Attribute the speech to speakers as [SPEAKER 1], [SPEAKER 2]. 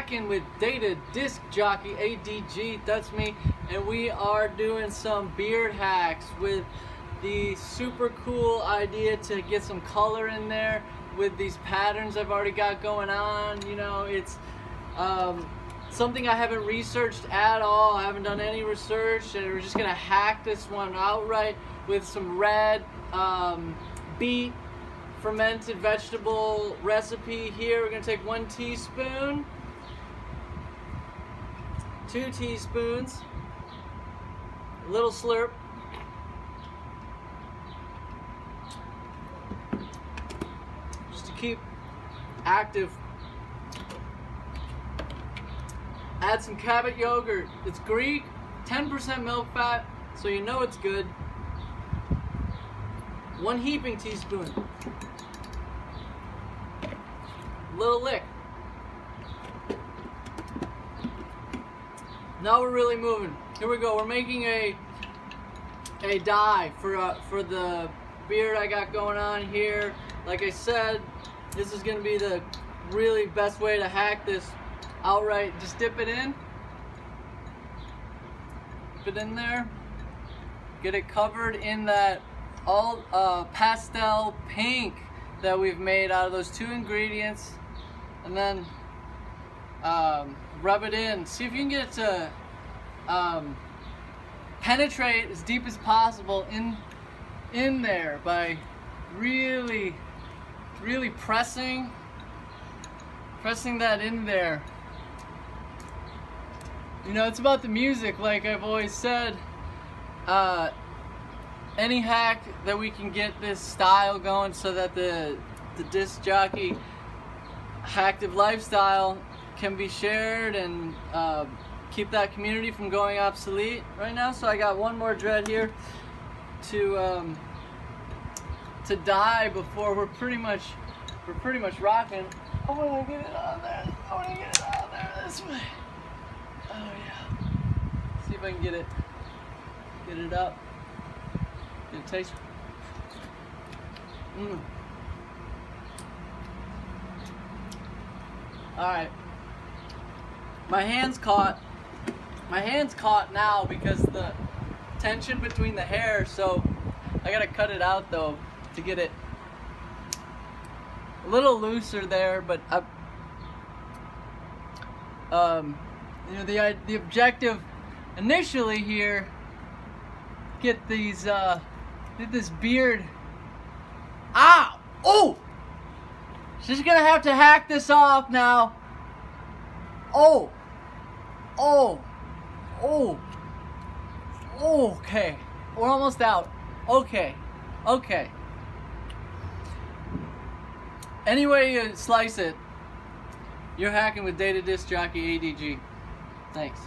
[SPEAKER 1] hacking with Data Disc Jockey ADG. That's me, and we are doing some beard hacks with the super cool idea to get some color in there with these patterns I've already got going on. You know, it's um, something I haven't researched at all. I haven't done any research, and we're just gonna hack this one outright with some red um, beet fermented vegetable recipe here. We're gonna take one teaspoon, two teaspoons, a little slurp, just to keep active. Add some Cabot yogurt. It's Greek, 10% milk fat, so you know it's good. One heaping teaspoon little lick. Now we're really moving. Here we go. We're making a a dye for uh, for the beard I got going on here. Like I said, this is gonna be the really best way to hack this outright. Just dip it in. Dip it in there. Get it covered in that all uh, pastel pink that we've made out of those two ingredients and then um, rub it in. See if you can get it to um, penetrate as deep as possible in in there by really, really pressing, pressing that in there. You know, it's about the music, like I've always said. Uh, any hack that we can get this style going so that the the disc jockey active lifestyle can be shared and uh, keep that community from going obsolete right now. So I got one more dread here to um, to dye before we're pretty much we're pretty much rocking. I want to get it on there. I want to get it on there this way. Oh yeah. See if I can get it get it up. Get a taste. Mmm. Alright. My hand's caught. My hand's caught now because the tension between the hair, so I gotta cut it out though to get it a little looser there, but I, um, you know, the, the objective initially here, get these, uh, get this beard, ah, oh! She's gonna have to hack this off now. Oh. Oh. Oh. Okay. We're almost out. Okay. Okay. Any way you slice it, you're hacking with Data Disc Jockey ADG. Thanks.